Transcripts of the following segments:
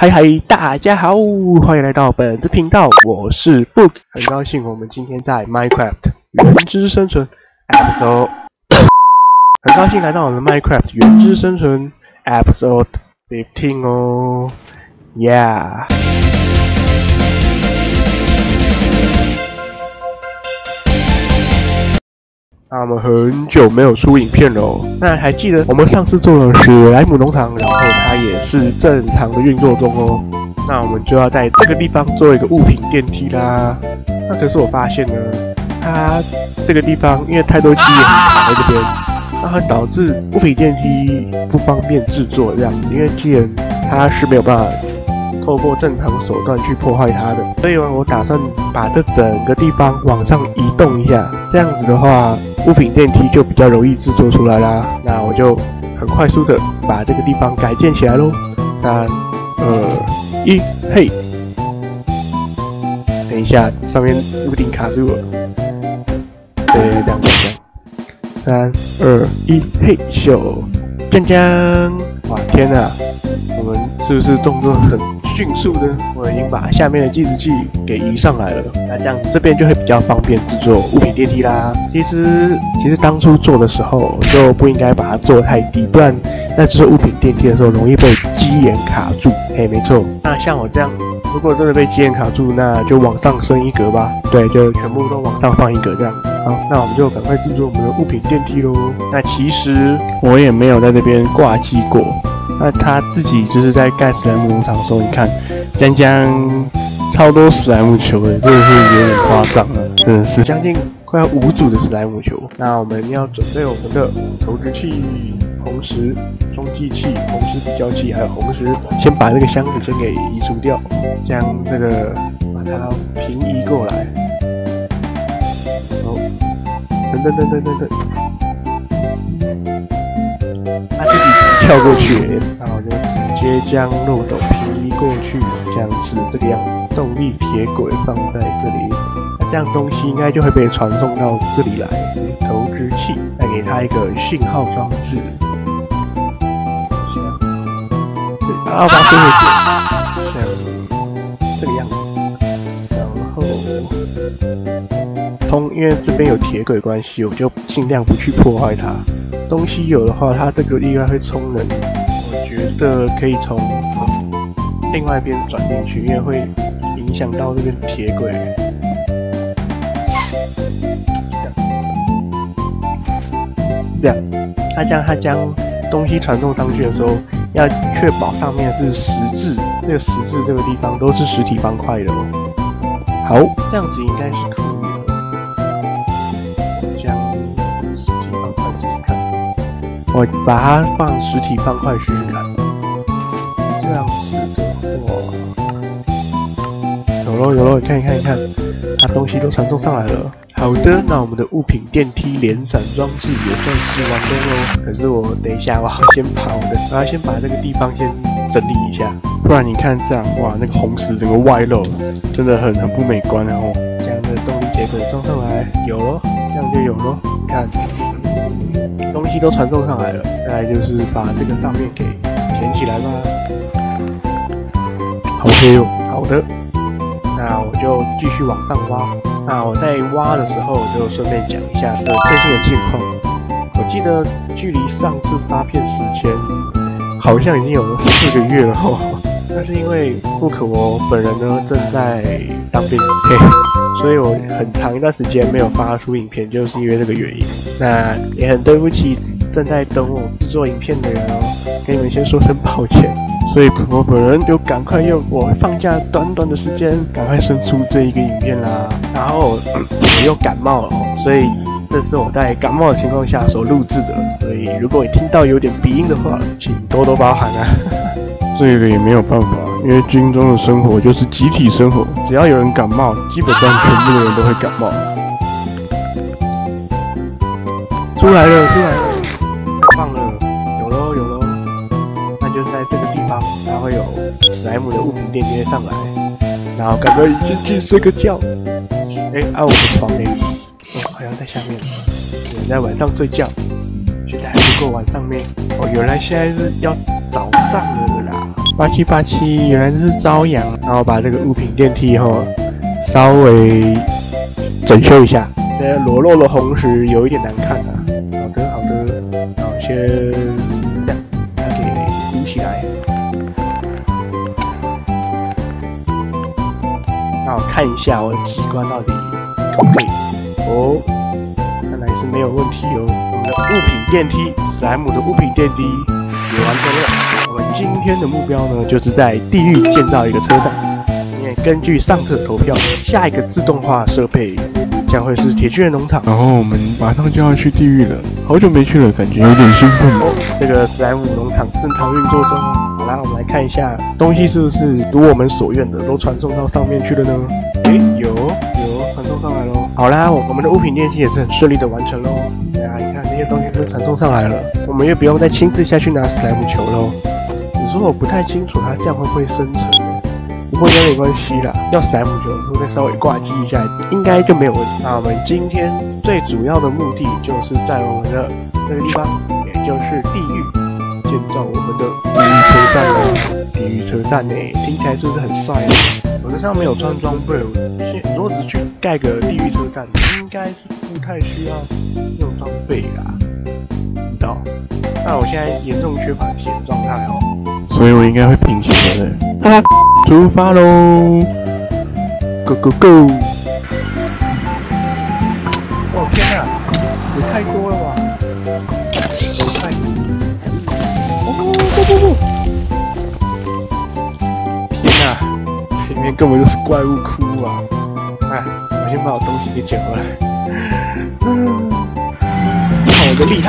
嗨嗨，大家好，欢迎来到本子频道，我是 Book，很高兴我们今天在 Minecraft 原之生存 episode，很高兴来到我们 Minecraft 原之生存 episode fifteen 哦，Yeah。那我们很久没有出影片了，哦那还记得我们上次做的史莱姆农场，然后它也是正常的运作中哦。那我们就要在这个地方做一个物品电梯啦。那可是我发现呢，它这个地方因为太多机眼卡在这边，那会导致物品电梯不方便制作这样，因为机眼它是没有办法透过正常手段去破坏它的。所以我打算把这整个地方往上移动一下，这样子的话。物品电梯就比较容易制作出来啦，那我就很快速的把这个地方改建起来喽。三、二、一，嘿！等一下，上面屋顶卡住了。对，两个。三、二、一，嘿咻！锵锵！哇，天哪！我们是不是动作很？迅速的，我已经把下面的计时器给移上来了。那这样这边就会比较方便制作物品电梯啦。其实，其实当初做的时候就不应该把它做太低，不然在制作物品电梯的时候容易被机眼卡住。嘿，没错。那像我这样，如果真的被机眼卡住，那就往上升一格吧。对，就全部都往上放一格这样。好，那我们就赶快制作我们的物品电梯喽。那其实我也没有在这边挂机过。那他自己就是在盖史莱姆农场的时候，你看，将将超多史莱姆球的，真的是有点夸张了，真的是将近快要五组的史莱姆球。那我们要准备我们的投掷器、红石、中继器、红石比较器，还有红石。先把这个箱子先给移除掉，将这个把它平移过来。好，等等等等等等。跳过去，然后就直接将漏斗平移过去，这样子这个样子，动力铁轨放在这里，那这样东西应该就会被传送到这里来。投掷器，再给它一个信号装置，这样然后把这个像这个样子，然后通，因为这边有铁轨关系，我就尽量不去破坏它。东西有的话，它这个应该会充能，我觉得可以从另外一边转进去，因为会影响到这边铁轨。这样，它将它将东西传送上去的时候，要确保上面是实质，这个实质这个地方都是实体方块的哦。好，这样子应该是可以我把它放实体方块试试看，这样子的话，有喽有喽，你看一看一看，它东西都传送上来了。好的，那我们的物品电梯连闪装置也算是完工喽。可是我等一下我要先跑的，我要先把这个地方先整理一下，不然你看这样，哇，那个红石整个外露，真的很很不美观哦。将这个动力结构装上来，有喽，这样就有喽，你看。都传送上来了，再来就是把这个上面给填起来吧。OK 哟，好的，那我就继续往上挖。那我在挖的时候，就顺便讲一下这最近的近况。我记得距离上次发片时间，好像已经有了四个月了哦。那是因为不可我本人呢正在当兵，嘿，所以我很长一段时间没有发出影片，就是因为这个原因。那也很对不起正在等我制作影片的人哦，跟你们先说声抱歉。所以我本人就赶快用我放假短短的时间，赶快生出这一个影片啦。然后我又感冒了，所以这是我在感冒的情况下所录制的。所以如果你听到有点鼻音的话，请多多包涵啊。这个也没有办法，因为军中的生活就是集体生活，只要有人感冒，基本上全部的人都会感冒。出来了，出来了，放了，有喽，有喽。那就在这个地方，它会有史莱姆的物品链接上来，然后赶快先去睡个觉。哎，啊，我的床呢？哦，好像在下面。有人在晚上睡觉，现在还不够晚上咩？哦，原来现在是要早上了啦。八七八七，原来是朝阳。然后把这个物品电梯哈稍微整修一下，这裸露的红石有一点难看啊。好的好的，好先这样把它给撸起来。那我看一下我的机关到底可不可以？哦，看来是没有问题哦。我们的物品电梯，史莱姆的物品电梯也完成了。我们今天的目标呢，就是在地狱建造一个车站。因为根据上次的投票，下一个自动化设备将会是铁巨人农场。然后我们马上就要去地狱了，好久没去了，感觉有点兴奋。哦，这个史莱姆农场正常运作中哦。好啦，我们来看一下东西是不是如我们所愿的都传送到上面去了呢？诶，有有传送上来喽。好啦，我我们的物品电梯也是很顺利的完成喽。大家你看这些东西都传送上来了，我们也不用再亲自下去拿史莱姆球喽。你说我不太清楚它这样会不会生成？不过应该没关系啦，要史莱姆球，我再稍微挂机一下，应该就没有问题。那我们今天最主要的目的就是在我们的这个地方，也就是地狱，建造我们的地狱车站哦。地狱车站呢，听起来是不是很帅？我身上没有穿装备，我现如果只去盖个地狱车站，应该是不太需要用装备啦。知道？那我现在严重缺乏体验状态哦。所以我应该会贫血的。哈哈，出发喽！Go go go！哦天哪，也太多了吧！我太……哦不不不！天哪，前面根本就是怪物窟啊！哎，我先把我东西给捡回来。嗯，看我的厉害！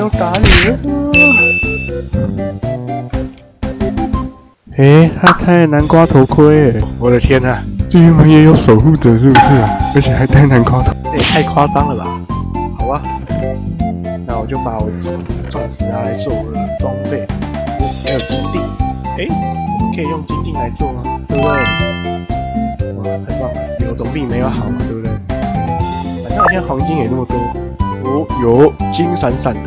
什么我没有打你？诶，他戴南瓜头盔诶，我的天哪，这原本也有守护者是不是啊？而且还戴南瓜头，这也太夸张了吧！好吧，那我就把我钻石拿来做我的装备，哦，还有金锭，诶，我们可以用金锭来做吗？对不对？哇，太棒了，有总比没有好嘛，对不对？反正我现在黄金也那么多，哦，有金闪闪的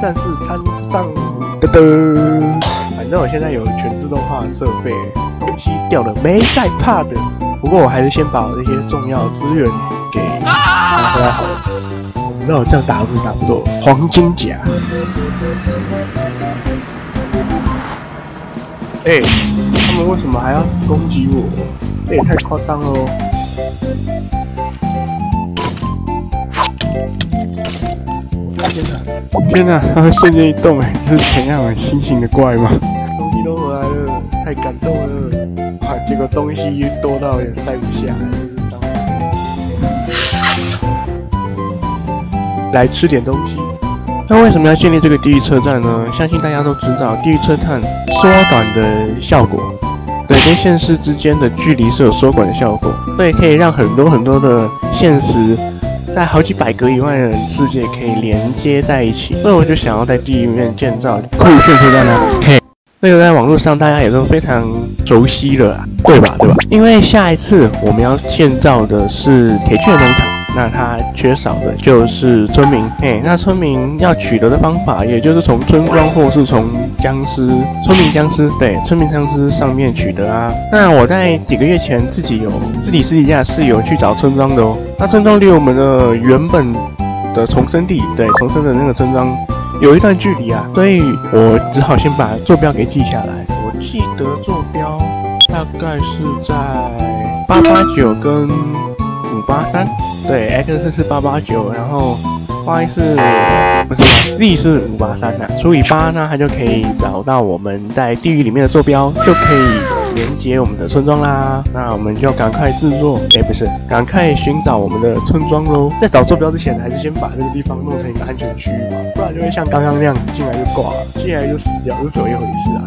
战士参上，噔噔。反正我现在有全自动化的设备，东西掉了没在怕的。不过我还是先把我那些重要资源给拿回来好了。那我这样打不打不过黄金甲？哎、他们为什么还要攻击我？这也太夸张了天哪，天哪，他会瞬间移动诶，这是怎样啊？新型的怪吗？东西都回来了，太感动了！啊，结果东西多到也塞不下。来吃点东西。那为什么要建立这个地狱车站呢？相信大家都知道，地狱车站缩短的效果，对，跟现实之间的距离是有缩短的效果，所以，可以让很多很多的现实在好几百个以外的世界可以连接在一起。所以我就想要在地狱里面建造酷炫车站呢。嘿，这个在网络上大家也都非常熟悉了啊，对吧？对吧？因为下一次我们要建造的是铁券农场。那它缺少的就是村民，哎，那村民要取得的方法，也就是从村庄或是从僵尸、村民僵尸，对，村民僵尸上面取得啊。那我在几个月前自己有自己私底下是有去找村庄的哦。那村庄离我们的原本的重生地，对，重生的那个村庄有一段距离啊，所以我只好先把坐标给记下来。我记得坐标大概是在八八九跟八三。对，x 是八八九，然后 y 是不是 z 是五八三呐？除以八呢，它就可以找到我们在地狱里面的坐标，就可以连接我们的村庄啦。那我们就赶快制作，哎，不是，赶快寻找我们的村庄喽。在找坐标之前，还是先把这个地方弄成一个安全区域嘛，不然就会像刚刚那样子进来就挂了，进来就死掉，是怎么一回事啊？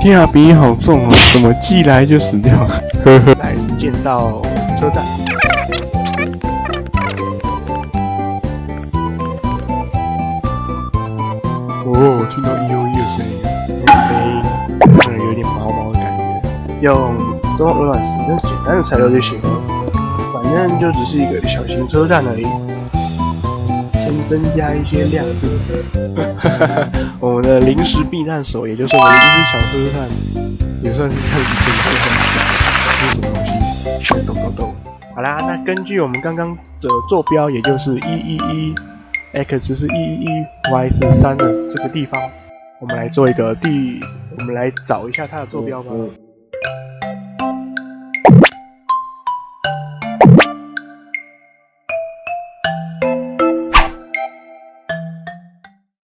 天啊，鼻音好重哦，怎么寄来就死掉？呵呵，来见到车站。用中鹅卵石跟简单的材料就行了，反正就只是一个小型车站而已。先增加一些亮度。我们的临时避难所，也就是我们临时小车站，也算是这样子建设的。这是什么东西？咚咚咚。好啦，那根据我们刚刚的坐标，也就是一一一 x 是一一一，y 是三的这个地方，我们来做一个地，我们来找一下它的坐标吧。Thank you.